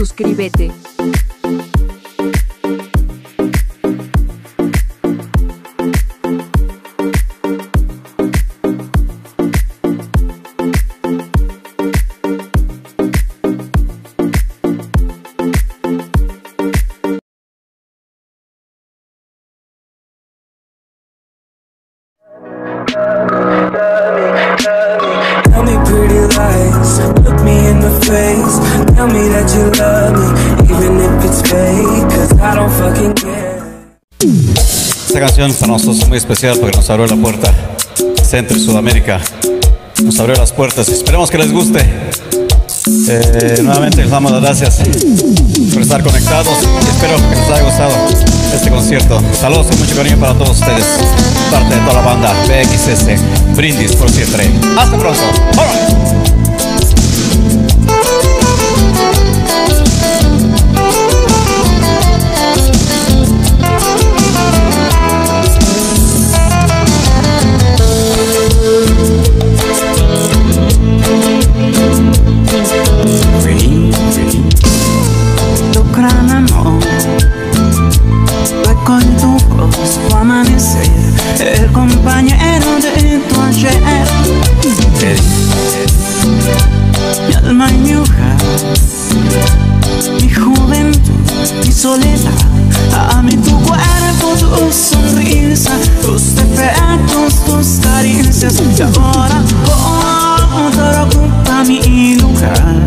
suscríbete. Esta canción para nosotros es muy especial porque nos abrió la puerta Centro y Sudamérica. Nos abrió las puertas. Esperemos que les guste. Eh, nuevamente les damos las gracias por estar conectados espero que les haya gustado este concierto. Saludos y mucho cariño para todos ustedes. Parte de toda la banda BXS. Brindis por siempre. Hasta pronto. Mi alma y mi hogar Mi juventud, mi soledad Amé tu cuerpo, tu sonrisa Tus defectos, tus caricias. Y ahora otro ocupa mi lugar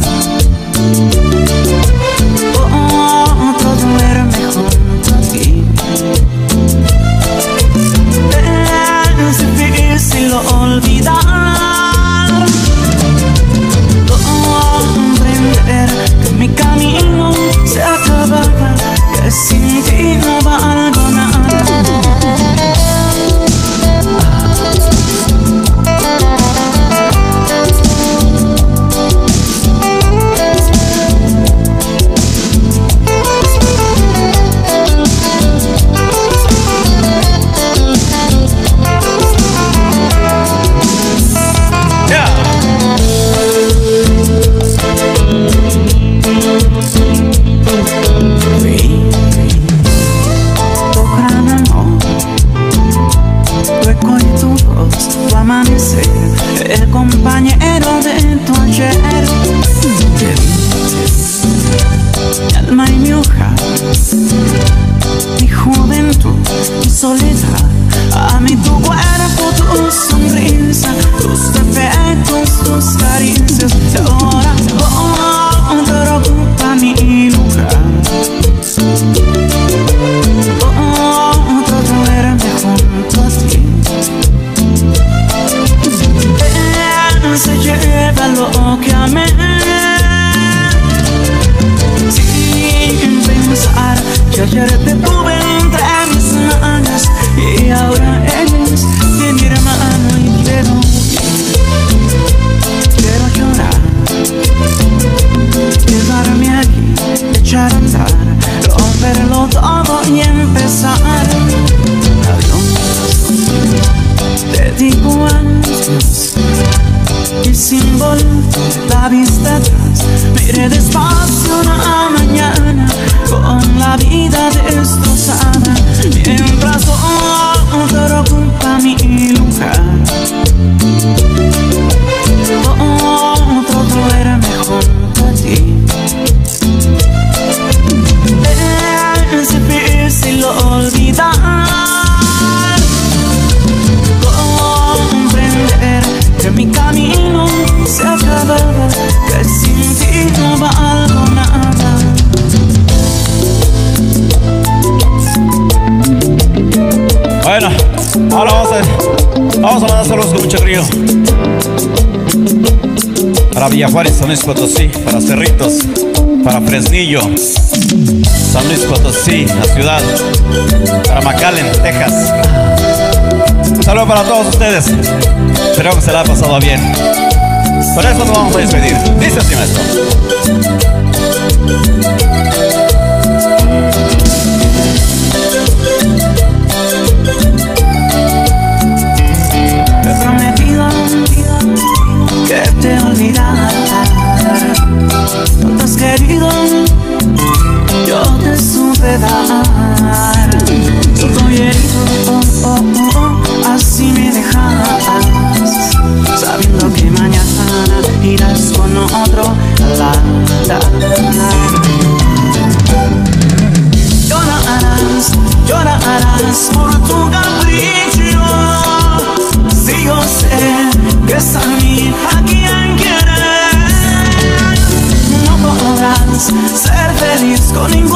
Para Villa Juárez, San Luis Potosí, para Cerritos, para Fresnillo, San Luis Potosí, la ciudad, para McAllen, Texas. Un saludo para todos ustedes. Espero que se la haya pasado bien. Por eso nos vamos a despedir. Dice así, maestro. con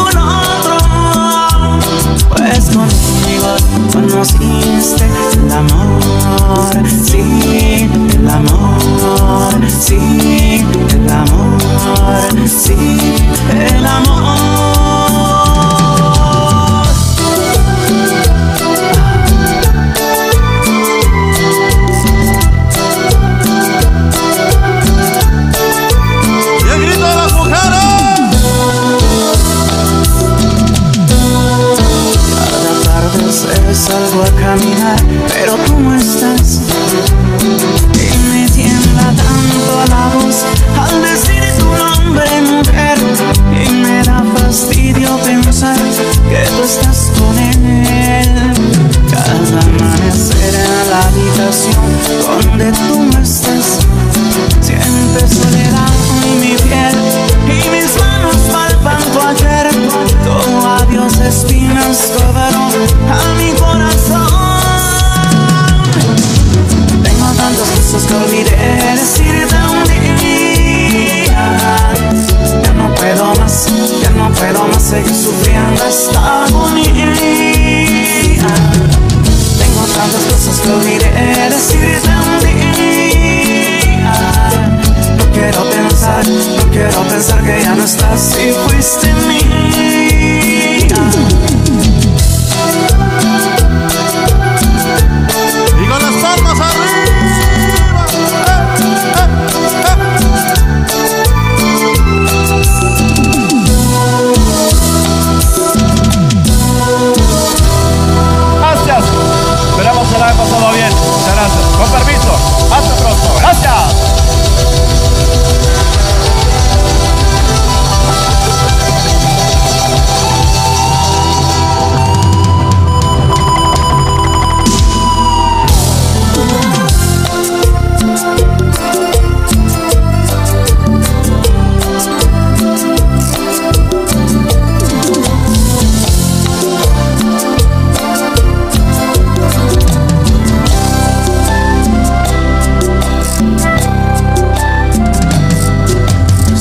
pensar que ya no estás y fuiste mía.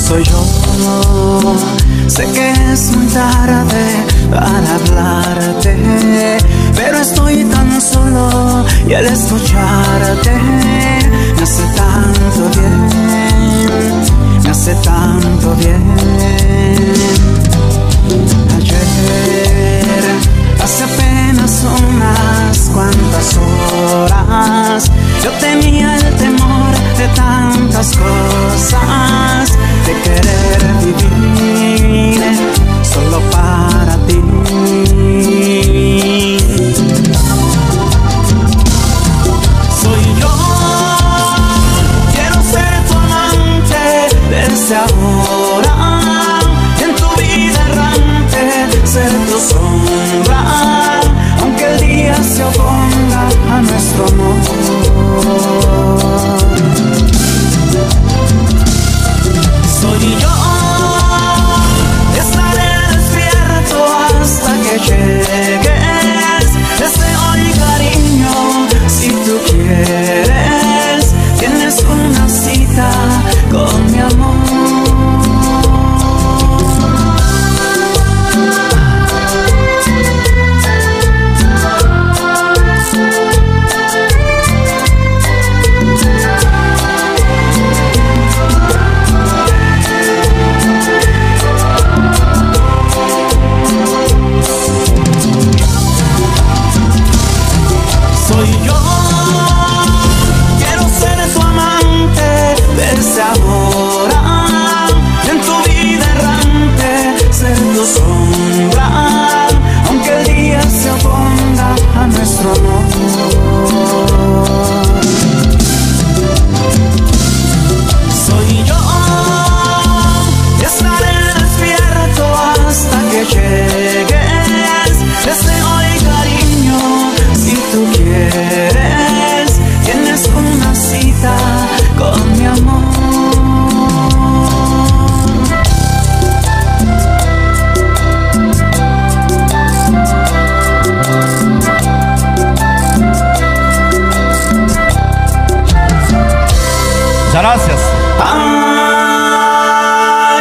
soy yo. Sé que es muy tarde al hablarte, pero estoy tan solo y al escucharte me hace tanto bien, me hace tanto bien. Ayer, hace apenas unas cuantas horas, yo tenía el temor de tantas cosas de querer vivir.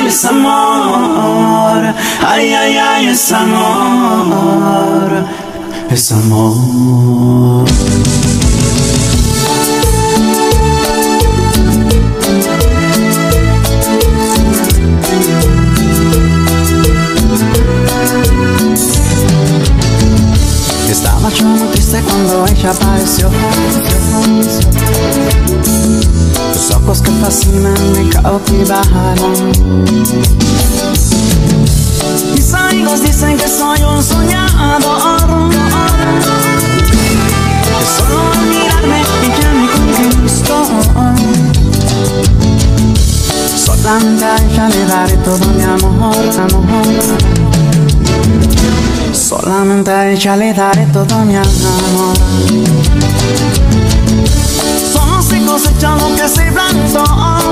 Es amor. Ay, ay, ay, es amor. Es amor. Estaba yo muy triste cuando ella apareció. Tus ojos que fascinan me cautivaron. Mis amigos dicen que soy un soñador. Que solo al mirarme ella me conquistó. Solamente a ella le daré todo mi amor, amor. Solamente a ella le daré todo mi amor. Solo se cosecha lo que se plantó.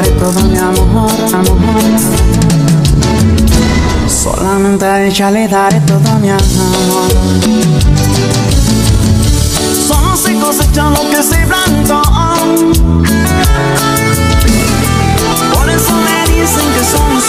Daré todo mi amor, amor. Solamente a ella le daré todo mi amor. Solo se cosecha lo que se plantó. Por eso me dicen que soy un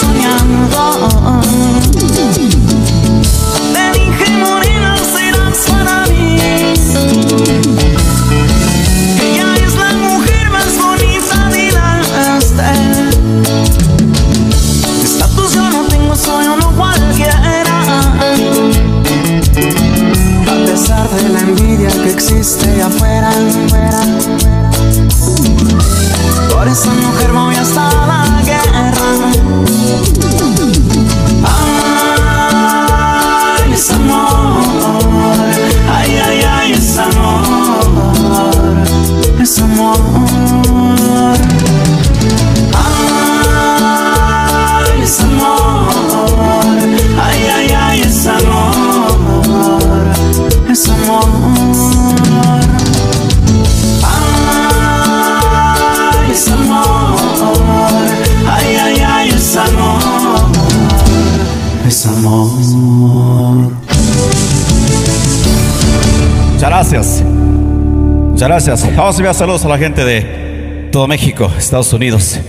Muchas gracias. Vamos a enviar saludos a la gente de todo México, Estados Unidos.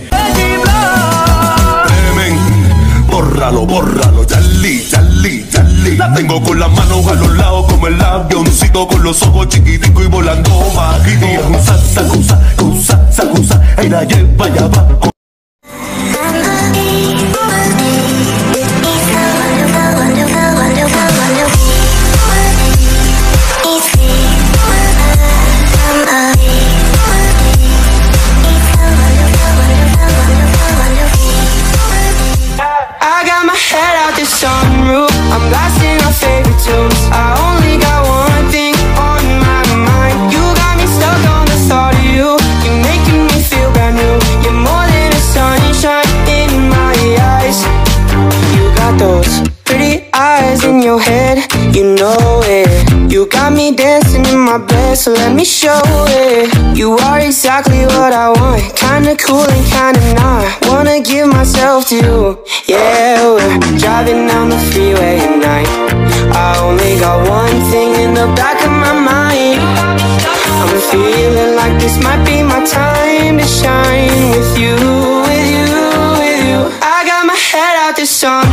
La tengo con las manos a los lados como el avioncito con los ojos chiquiticos y volando bajito. La lleva. There, so let me show it. You are exactly what I want. Kinda cool and kinda not. Wanna give myself to you. Yeah, we're driving down the freeway at night. I only got one thing in the back of my mind. I'm feeling like this might be my time to shine with you, with you, with you. I got my head out the sun.